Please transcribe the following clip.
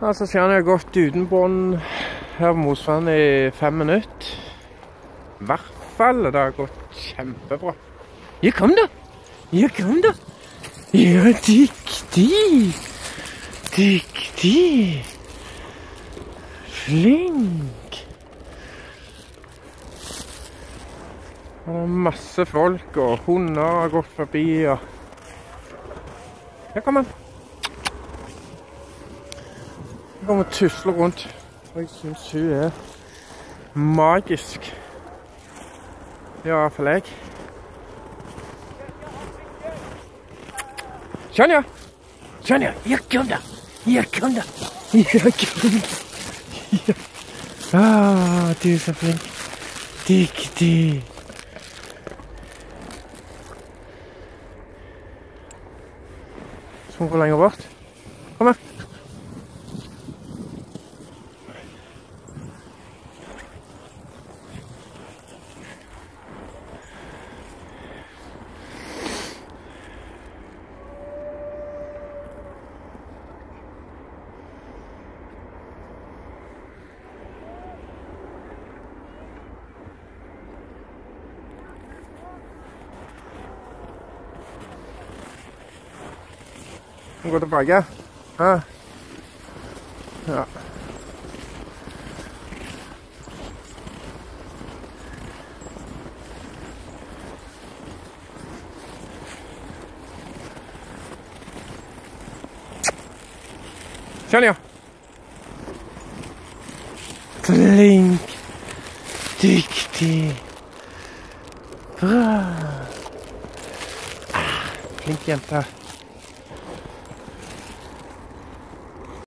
Altså, siden jeg har gått uten bånd her på Mosvann i fem minutter I hvert fall. Det har gått kjempebra. Ja, kom da! Ja, kom da! Ja, dyktig! Dyktig! Flink! Det er masse folk, og hunder har gått forbi, og Her kommer han. går man tusler rundt. Oi, sinnssykt hier, er magisk. Det i ja. Sånn, kom komt Her kom komt Her. Ah, du er så flink. Dyktig. Skal hun gå? Kom her. Gå tilbake. Ja. ja. Sånn, ja. Flink. Dyktig. Bra. Ah, flink jente.